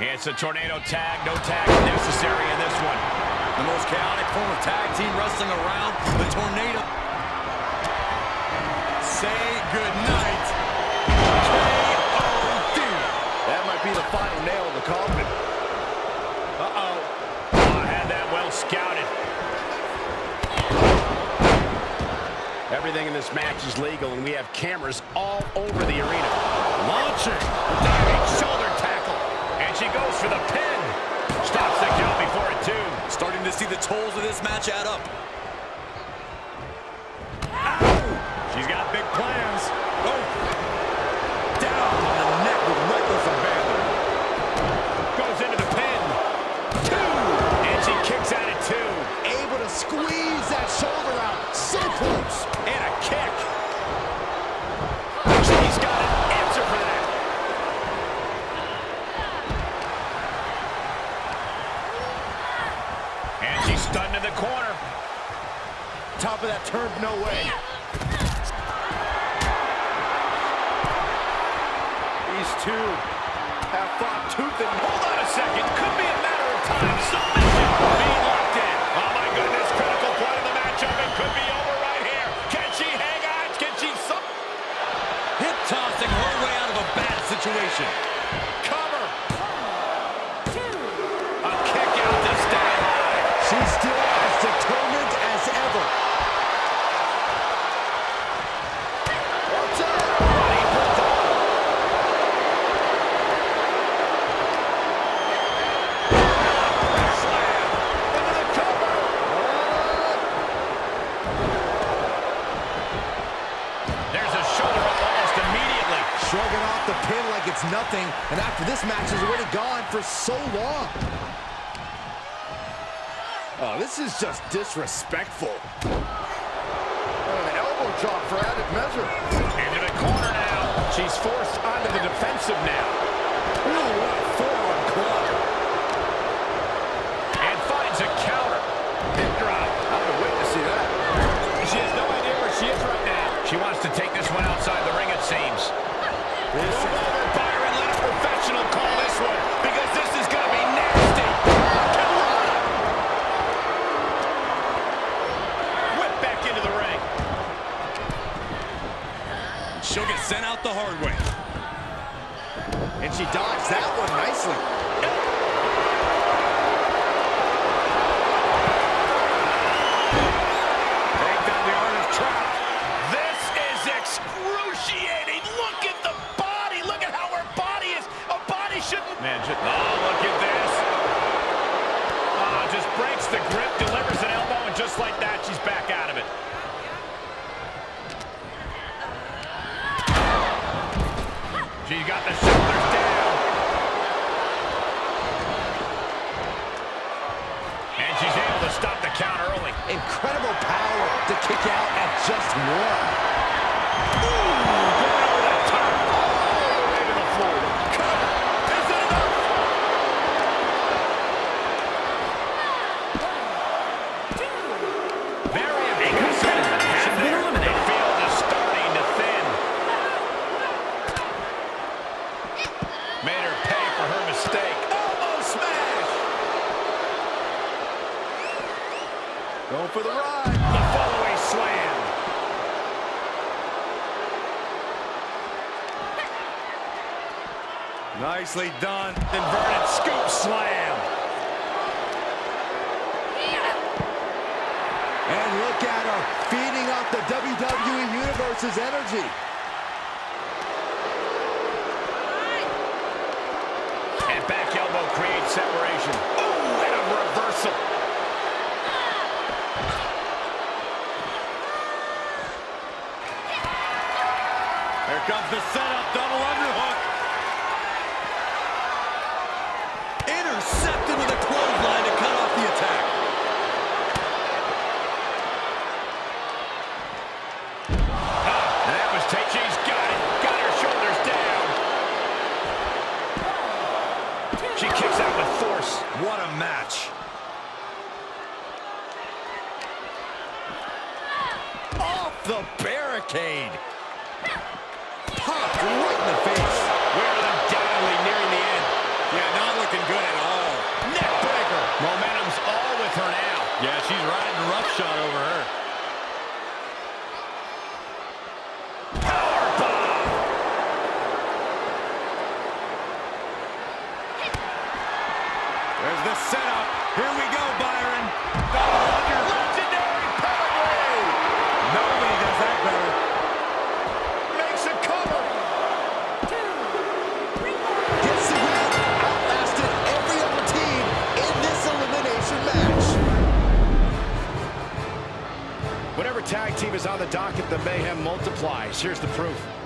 It's a tornado tag. No tag necessary in this one. The most chaotic form of tag team wrestling around, the tornado. Say goodnight. K.O.D. That might be the final nail in the coffin. Uh-oh. Oh, had that well scouted. Everything in this match is legal, and we have cameras all over the arena. Launching. Diving shoulder. And she goes for the pin. Stops the count before it, too. Starting to see the tolls of this match add up. She's got Top of that turn, no way. These two have fought tooth and Hold on a second. Could be a matter of time. Submission being locked in. Oh, my goodness. Critical point of the matchup. It could be over right here. Can she hang on? Can she... Hip tossing her way out of a bad situation. Nothing, and after this match has already gone for so long. Oh, this is just disrespectful. Oh, an elbow drop for added measure. Into the corner now. She's forced onto the defensive now. Ooh, what a forearm club. And finds a counter. Hip drop. I've been waiting to see that. She has no idea where she is right now. She wants to take this one outside the ring, it seems. This is professional call this one because this is going to be nasty. Whip back into the ring. She'll get sent out the hard way. And she dodged that one nicely. Incredible power to kick out at just one. Nicely done. Inverted scoop slam. And look at her, feeding off the WWE Universe's energy. And back elbow creates separation. match. Off the barricade. Popped right in the face. We're undoubtedly nearing the end. Yeah, not looking good at all. Neckbreaker. Momentum's all with her now. Yeah, she's riding roughshod over her. Tag team is on the docket, the mayhem multiplies. Here's the proof.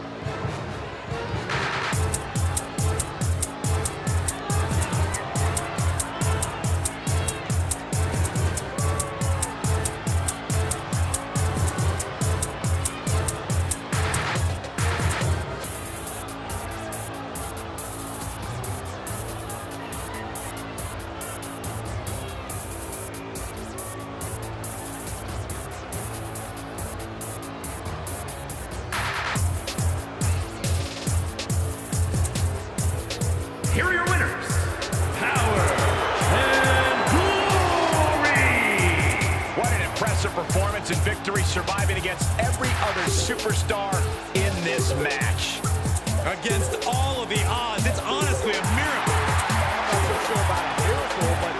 Performance and victory, surviving against every other superstar in this match. Against all of the odds, it's honestly a miracle. I'm not so sure about a miracle, but